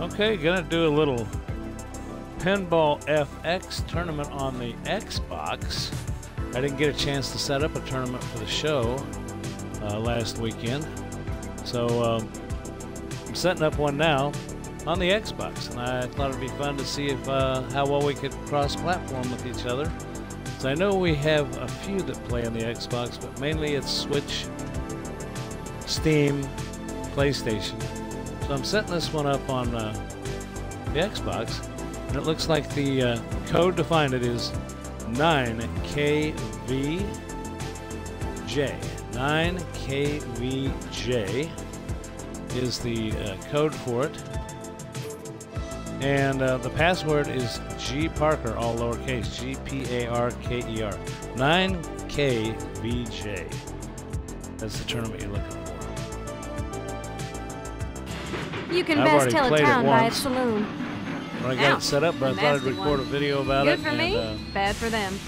Okay, gonna do a little Pinball FX tournament on the Xbox. I didn't get a chance to set up a tournament for the show uh, last weekend, so um, I'm setting up one now on the Xbox, and I thought it'd be fun to see if uh, how well we could cross-platform with each other. So I know we have a few that play on the Xbox, but mainly it's Switch, Steam, PlayStation. So I'm setting this one up on uh, the Xbox, and it looks like the uh, code to find it is 9KVJ. 9KVJ is the uh, code for it. And uh, the password is G Parker, all lowercase, G P A R K E R. 9KVJ. That's the tournament you're looking for. You can I've best tell a played it town by its saloon. When I got Ow, it set up, but I thought I'd record one. a video about Good it. Good for and, me, uh, bad for them.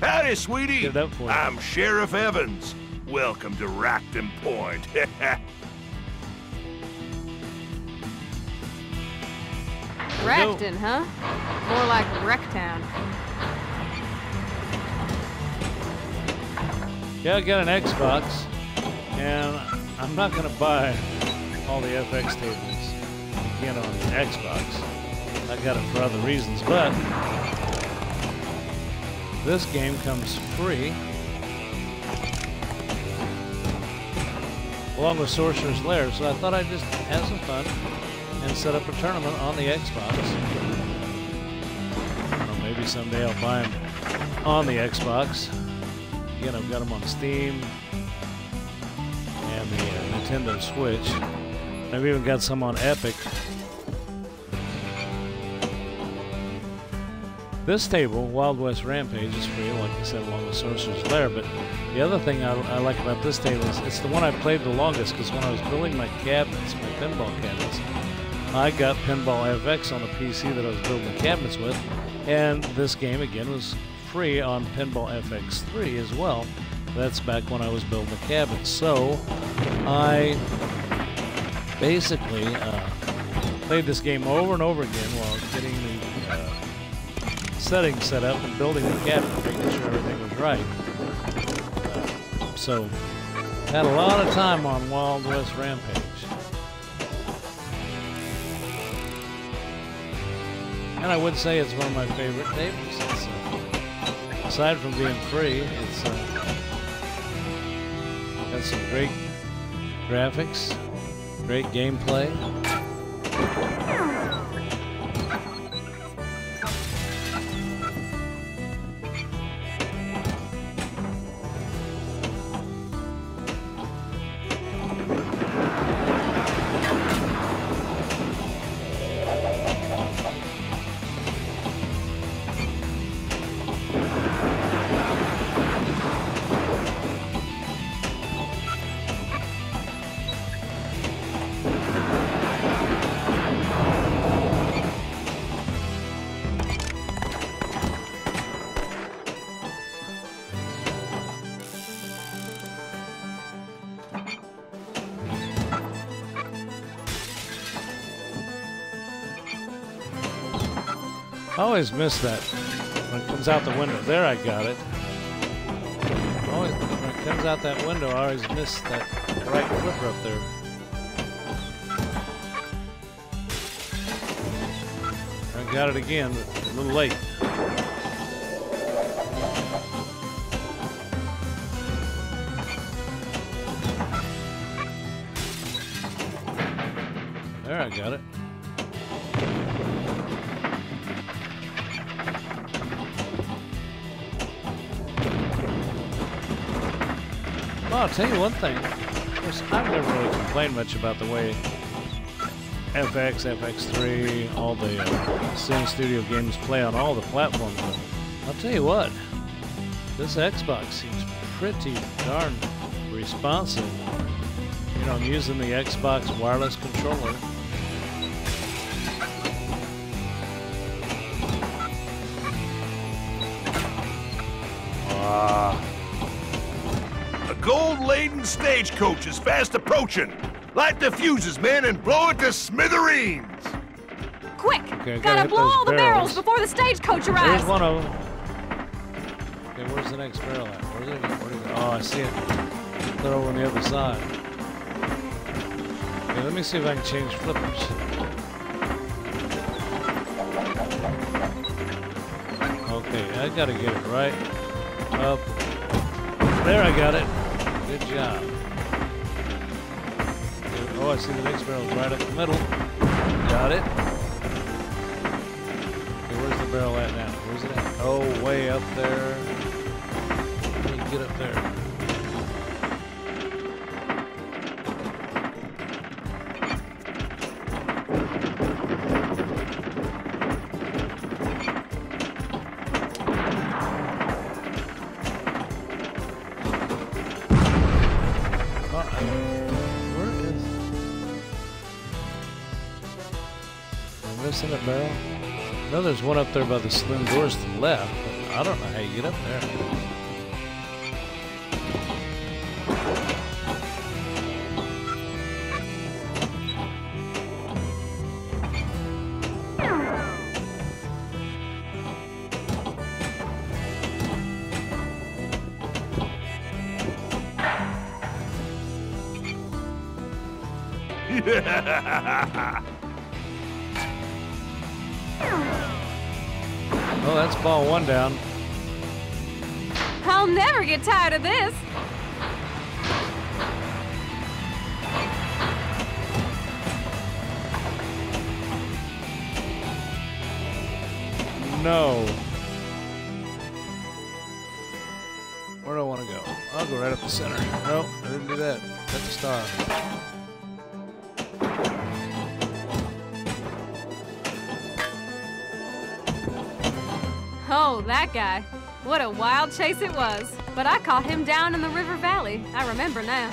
Howdy, sweetie. Get up for. I'm Sheriff Evans. Welcome to Rockton Point. Racton, huh? More like Wrecktown. Yeah, I got an Xbox, and I'm not going to buy all the FX tables again on the Xbox. I got it for other reasons, but this game comes free along with Sorcerer's Lair, so I thought I'd just have some fun and set up a tournament on the Xbox. Maybe someday I'll buy them on the Xbox. Again, I've got them on Steam and the uh, Nintendo Switch. I've even got some on Epic. This table, Wild West Rampage, is free, like I said, along with Sorcerer's Lair. But the other thing I, I like about this table is it's the one I played the longest because when I was building my cabinets, my pinball cabinets, I got Pinball FX on the PC that I was building the cabinets with, and this game again was free on Pinball FX3 as well. That's back when I was building the cabinets. So I basically uh, played this game over and over again while getting the uh, settings set up and building the cabinet, making sure everything was right. Uh, so had a lot of time on Wild West Rampage. And I would say it's one of my favorite tables. Uh, aside from being free, it's uh, got some great graphics, great gameplay. I always miss that when it comes out the window. There, I got it. Always, when it comes out that window, I always miss that right flipper up there. I got it again, but a little late. There, I got it. I'll tell you one thing. I've never really complained much about the way FX, FX3, all the uh, Zen Studio games play on all the platforms. But I'll tell you what, this Xbox seems pretty darn responsive. You know, I'm using the Xbox wireless controller. Gold-laden stagecoach is fast approaching. Light the fuses, men, and blow it to smithereens. Okay, gotta Gotta blow all the barrels barrels. before the stagecoach arrives. There's arrives. one of them. Okay, where's the next barrel at? Where's it? Where'd it? Oh, I see it. They're over on the other side. Okay, let me see if I can change flippers. Okay, I gotta get it right up. There, I got it. Good job. Oh, I see the next barrel's right up the middle. Got it. Okay, where's the barrel at now? Where's it at? Oh, way up there. Let me get up there. I missing a barrel? No, there's one up there by the saloon doors to the left, but I don't know how you get up there. Oh, that's ball one down. I'll never get tired of this. No. Where do I want to go? I'll go right up the center. Nope, I didn't do that. Cut the star. Oh, that guy. What a wild chase it was. But I caught him down in the river valley. I remember now.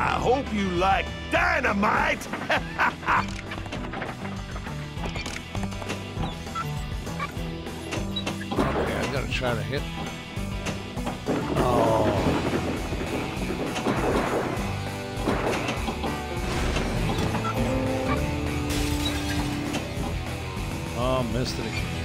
I hope you like dynamite. Okay, I gotta try to hit. Oh. Oh, missed it again.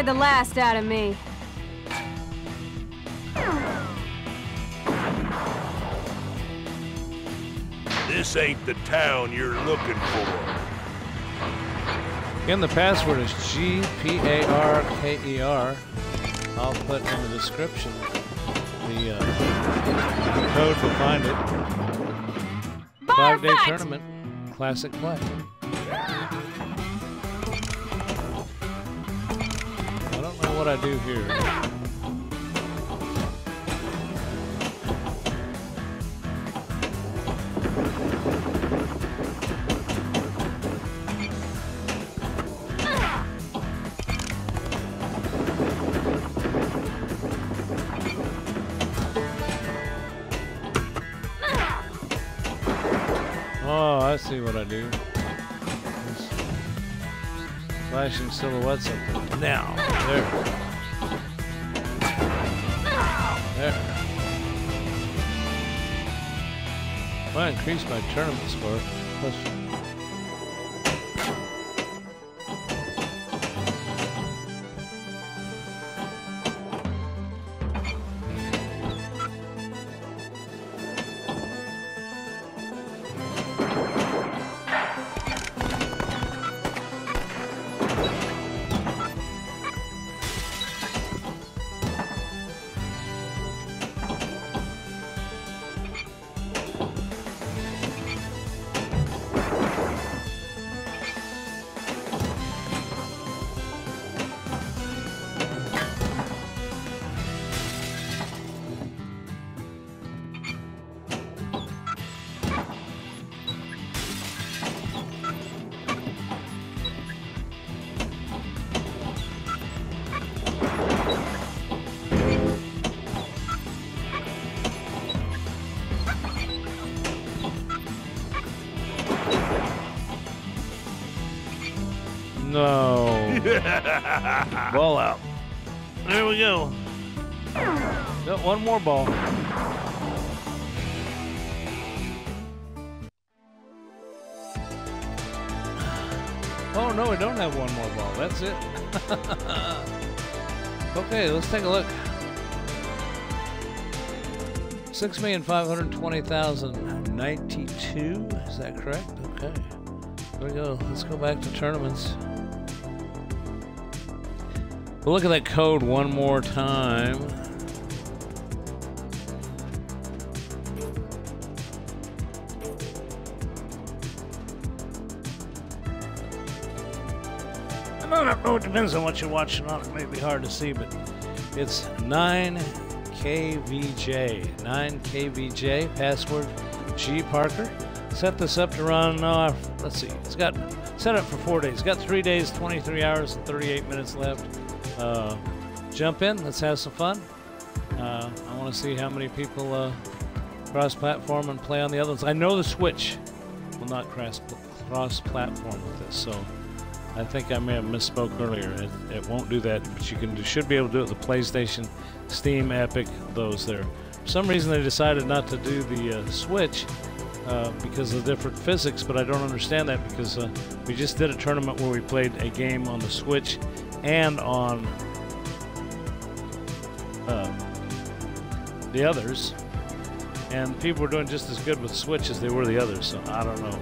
You ain't heard the last out of me. This ain't the town you're looking for. Again, the password is G P A R K E R. I'll put in the description the uh, code to find it. Five day tournament, classic play. What I do here. Oh, I see what I do flashing silhouettes up there. Now, there. There. I increase my tournament score. Plus No. ball out. There we go. Got one more ball. Oh no, we don't have one more ball. That's it. okay, let's take a look. Six million five hundred twenty thousand ninety-two. Is that correct? Okay. There we go. Let's go back to tournaments. We'll look at that code one more time. I don't know. It depends on what you're watching on. It may be hard to see, but it's 9KVJ. 9KVJ. Password G Parker. Set this up to run. Uh, let's see. It's got set up for four days. It's got three days, 23 hours, and 38 minutes left. Uh, jump in. Let's have some fun. Uh, I want to see how many people uh, cross-platform and play on the others. I know the Switch will not cross cross-platform with this, so I think I may have misspoke earlier. It, it won't do that, but you can should be able to do it with the PlayStation, Steam, Epic, those there. For some reason, they decided not to do the uh, Switch uh, because of different physics, but I don't understand that because uh, we just did a tournament where we played a game on the Switch and on uh, the others, and people were doing just as good with Switch as they were the others. So I don't know.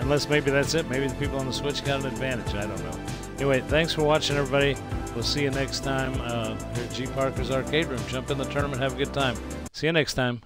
Unless maybe that's it. Maybe the people on the Switch got an advantage. I don't know. Anyway, thanks for watching, everybody. We'll see you next time uh, here at G Parker's Arcade Room. Jump in the tournament, have a good time. See you next time.